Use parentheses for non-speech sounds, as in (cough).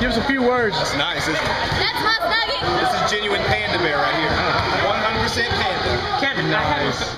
Give us a few words. That's nice, isn't it? That's my Snuggie. This is genuine panda bear right here. (laughs) 100% panda. Kevin, I have